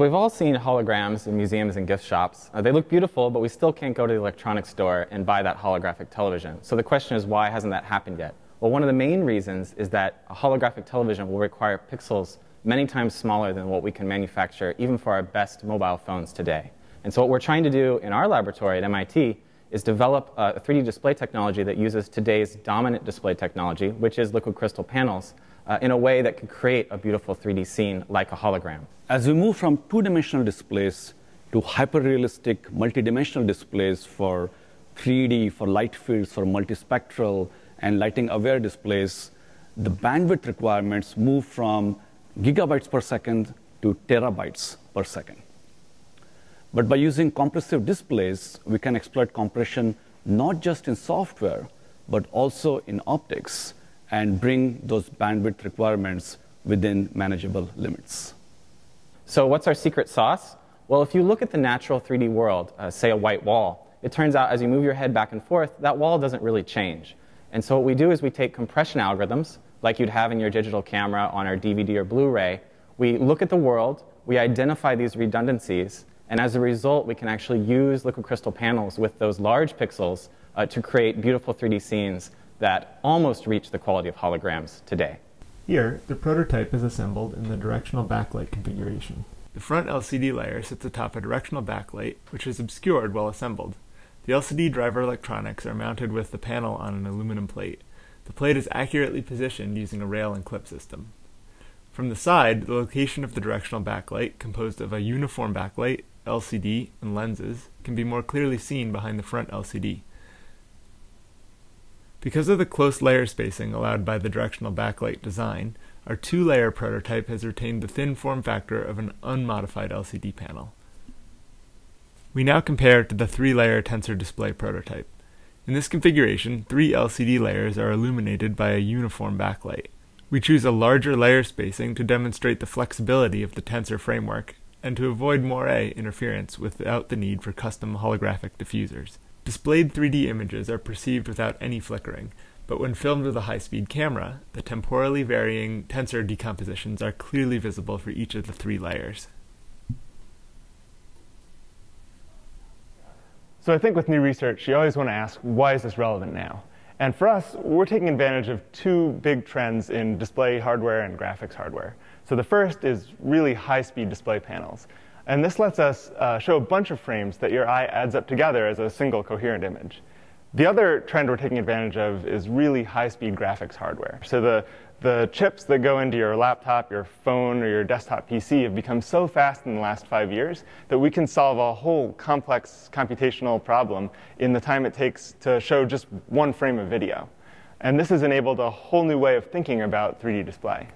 So we've all seen holograms in museums and gift shops. Uh, they look beautiful, but we still can't go to the electronics store and buy that holographic television. So the question is, why hasn't that happened yet? Well, one of the main reasons is that a holographic television will require pixels many times smaller than what we can manufacture even for our best mobile phones today. And so what we're trying to do in our laboratory at MIT is develop a 3D display technology that uses today's dominant display technology, which is liquid crystal panels, uh, in a way that can create a beautiful 3D scene like a hologram. As we move from two-dimensional displays to hyperrealistic multidimensional displays for 3D, for light fields, for multispectral, and lighting-aware displays, the bandwidth requirements move from gigabytes per second to terabytes per second. But by using compressive displays, we can exploit compression not just in software, but also in optics and bring those bandwidth requirements within manageable limits. So what's our secret sauce? Well, if you look at the natural 3D world, uh, say a white wall, it turns out as you move your head back and forth, that wall doesn't really change. And so what we do is we take compression algorithms, like you'd have in your digital camera on our DVD or Blu-ray. We look at the world, we identify these redundancies, and as a result, we can actually use liquid crystal panels with those large pixels uh, to create beautiful 3D scenes that almost reach the quality of holograms today. Here, the prototype is assembled in the directional backlight configuration. The front LCD layer sits atop a directional backlight, which is obscured while assembled. The LCD driver electronics are mounted with the panel on an aluminum plate. The plate is accurately positioned using a rail and clip system. From the side, the location of the directional backlight, composed of a uniform backlight, LCD, and lenses, can be more clearly seen behind the front LCD. Because of the close layer spacing allowed by the directional backlight design, our two-layer prototype has retained the thin form factor of an unmodified LCD panel. We now compare to the three-layer tensor display prototype. In this configuration, three LCD layers are illuminated by a uniform backlight. We choose a larger layer spacing to demonstrate the flexibility of the tensor framework and to avoid moire interference without the need for custom holographic diffusers. Displayed 3D images are perceived without any flickering, but when filmed with a high-speed camera, the temporally varying tensor decompositions are clearly visible for each of the three layers. So I think with new research, you always want to ask, why is this relevant now? And for us, we're taking advantage of two big trends in display hardware and graphics hardware. So the first is really high-speed display panels. And this lets us uh, show a bunch of frames that your eye adds up together as a single coherent image. The other trend we're taking advantage of is really high-speed graphics hardware. So the, the chips that go into your laptop, your phone, or your desktop PC have become so fast in the last five years that we can solve a whole complex computational problem in the time it takes to show just one frame of video. And this has enabled a whole new way of thinking about 3D display.